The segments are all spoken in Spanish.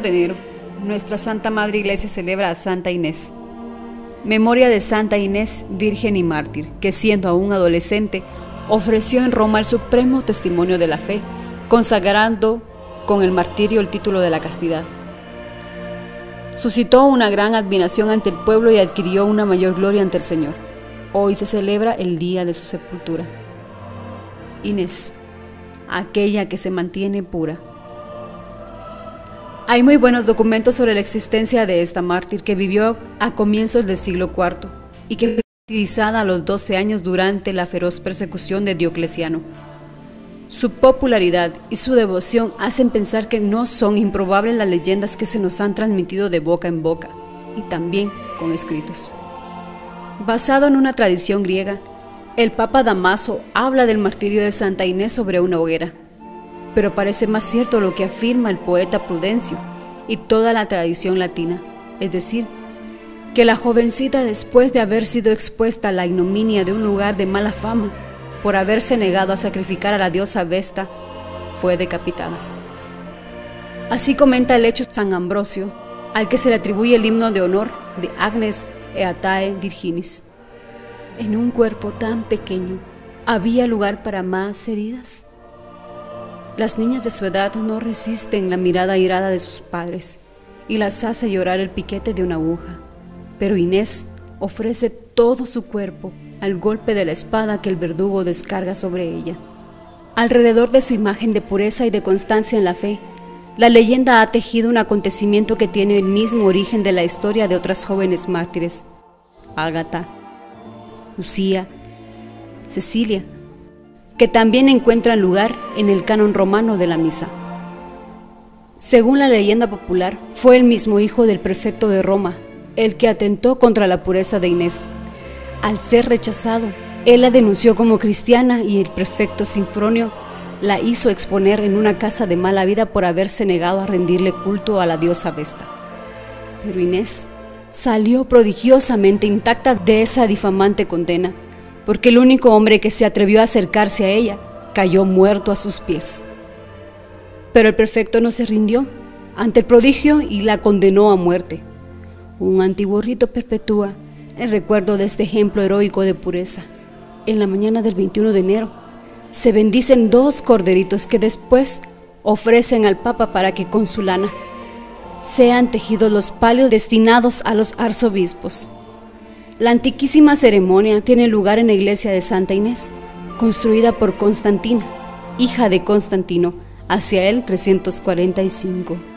21 de nuestra Santa Madre Iglesia celebra a Santa Inés. Memoria de Santa Inés, Virgen y Mártir, que siendo aún adolescente, ofreció en Roma el supremo testimonio de la fe, consagrando con el martirio el título de la castidad. Suscitó una gran admiración ante el pueblo y adquirió una mayor gloria ante el Señor. Hoy se celebra el día de su sepultura. Inés, aquella que se mantiene pura. Hay muy buenos documentos sobre la existencia de esta mártir que vivió a comienzos del siglo IV y que fue utilizada a los 12 años durante la feroz persecución de Diocleciano. Su popularidad y su devoción hacen pensar que no son improbables las leyendas que se nos han transmitido de boca en boca y también con escritos. Basado en una tradición griega, el Papa Damaso habla del martirio de Santa Inés sobre una hoguera pero parece más cierto lo que afirma el poeta Prudencio y toda la tradición latina, es decir, que la jovencita después de haber sido expuesta a la ignominia de un lugar de mala fama, por haberse negado a sacrificar a la diosa Vesta, fue decapitada. Así comenta el hecho San Ambrosio, al que se le atribuye el himno de honor de Agnes Eatae Virginis. En un cuerpo tan pequeño, ¿había lugar para más heridas? Las niñas de su edad no resisten la mirada airada de sus padres y las hace llorar el piquete de una aguja. Pero Inés ofrece todo su cuerpo al golpe de la espada que el verdugo descarga sobre ella. Alrededor de su imagen de pureza y de constancia en la fe, la leyenda ha tejido un acontecimiento que tiene el mismo origen de la historia de otras jóvenes mártires, Ágata, Lucía, Cecilia, que también encuentran lugar en el canon romano de la misa. Según la leyenda popular, fue el mismo hijo del prefecto de Roma el que atentó contra la pureza de Inés. Al ser rechazado, él la denunció como cristiana y el prefecto Sinfronio la hizo exponer en una casa de mala vida por haberse negado a rendirle culto a la diosa Vesta. Pero Inés salió prodigiosamente intacta de esa difamante condena porque el único hombre que se atrevió a acercarse a ella cayó muerto a sus pies. Pero el prefecto no se rindió ante el prodigio y la condenó a muerte. Un antiguo rito perpetúa el recuerdo de este ejemplo heroico de pureza. En la mañana del 21 de enero se bendicen dos corderitos que después ofrecen al Papa para que con su lana sean tejidos los palios destinados a los arzobispos. La antiquísima ceremonia tiene lugar en la iglesia de Santa Inés, construida por Constantina, hija de Constantino, hacia el 345.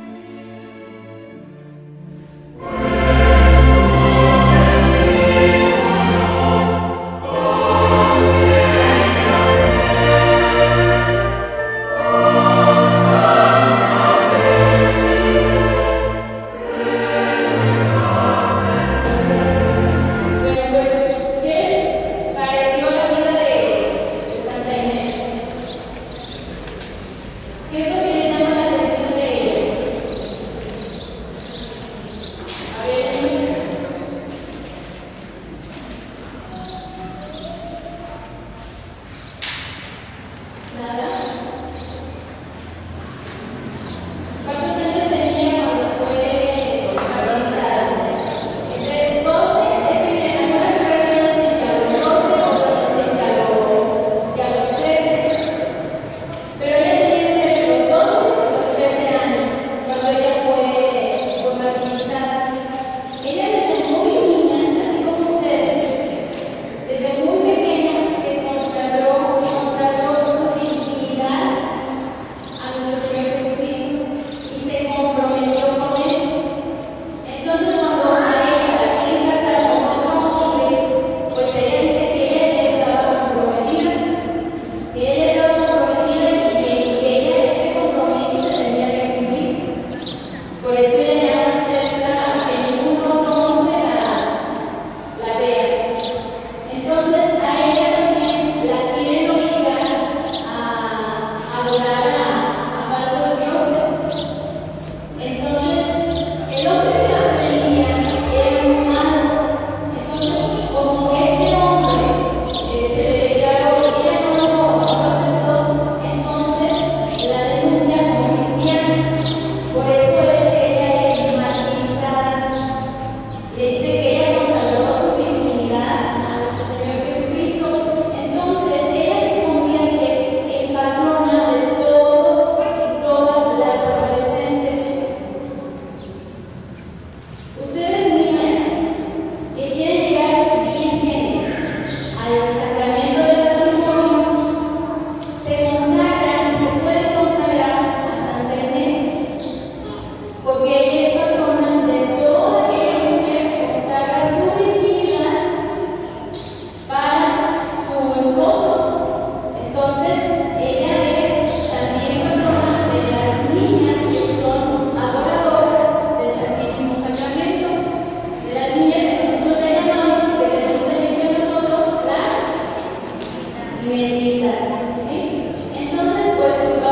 Nada. Entonces, pues,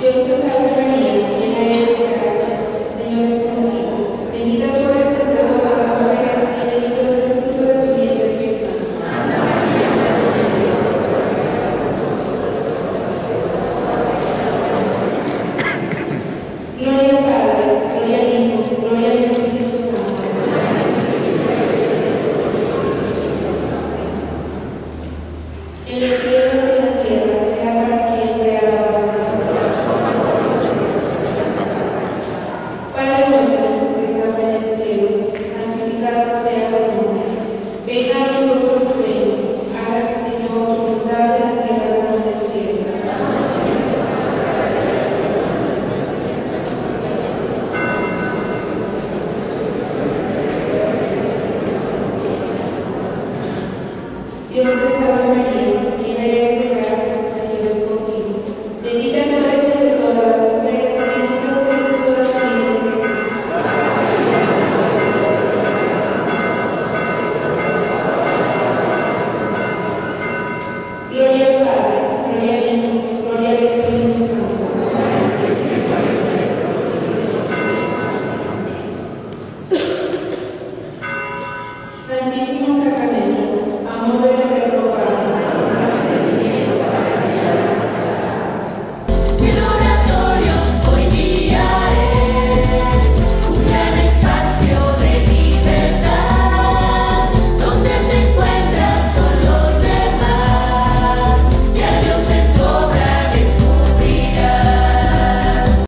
Dios te. Dios te salve María.